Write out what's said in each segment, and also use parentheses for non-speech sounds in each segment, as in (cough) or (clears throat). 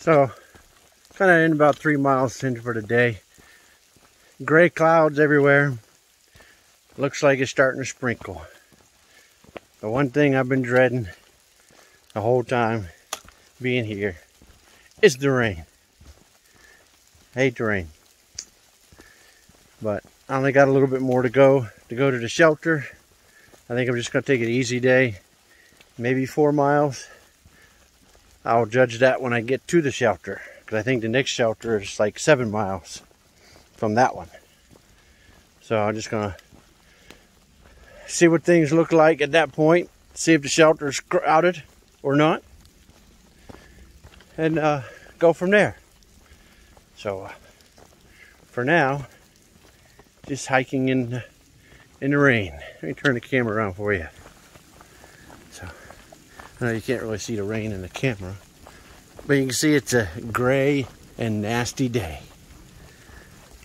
So, kind of in about three miles in for the day. Gray clouds everywhere. Looks like it's starting to sprinkle. The one thing I've been dreading the whole time being here is the rain. I hate the rain. But I only got a little bit more to go to go to the shelter. I think I'm just going to take it easy day. Maybe four miles. I'll judge that when I get to the shelter. Because I think the next shelter is like seven miles from that one. So I'm just going to see what things look like at that point. See if the shelter is crowded or not. And uh, go from there. So uh, for now, just hiking in in the rain. Let me turn the camera around for you. Know you can't really see the rain in the camera, but you can see it's a gray and nasty day.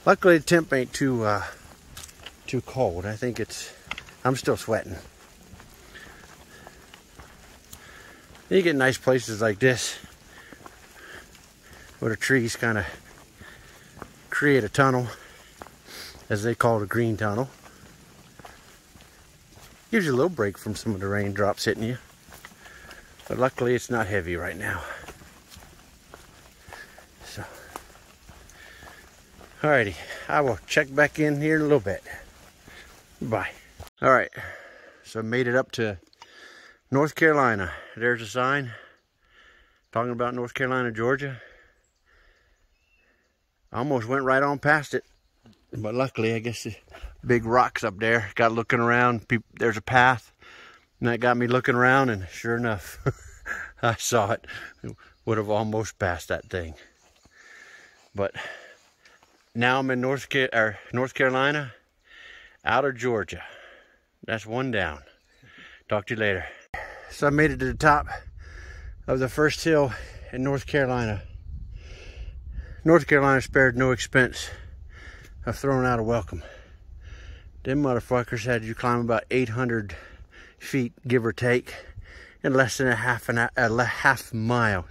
Luckily the temp ain't too uh, too cold. I think it's I'm still sweating. You get nice places like this where the trees kind of create a tunnel as they call it a green tunnel. Gives you a little break from some of the raindrops hitting you. But luckily it's not heavy right now. So, alrighty, I will check back in here in a little bit. Bye. Alright, so made it up to North Carolina. There's a sign talking about North Carolina, Georgia. I almost went right on past it. But luckily, I guess the big rocks up there. Got looking around. There's a path. And that got me looking around. And sure enough, (laughs) I saw it. Would have almost passed that thing. But now I'm in North, or North Carolina, out of Georgia. That's one down. Talk to you later. So I made it to the top of the first hill in North Carolina. North Carolina spared no expense of throwing out a welcome. Them motherfuckers had you climb about 800 feet, give or take, in less than a half an a half mile.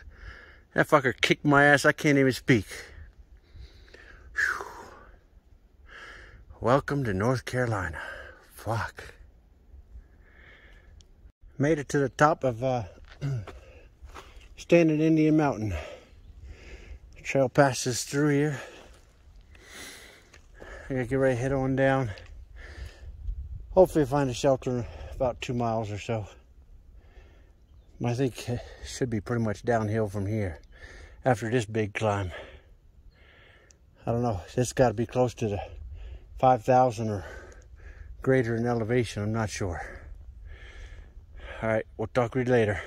That fucker kicked my ass. I can't even speak. Whew. Welcome to North Carolina. Fuck. Made it to the top of uh, (clears throat) Standing Indian Mountain. trail passes through here. I gotta get ready to head on down. Hopefully find a shelter about two miles or so. I think it should be pretty much downhill from here after this big climb. I don't know, this got to be close to the 5,000 or greater in elevation, I'm not sure. All right, we'll talk to you later.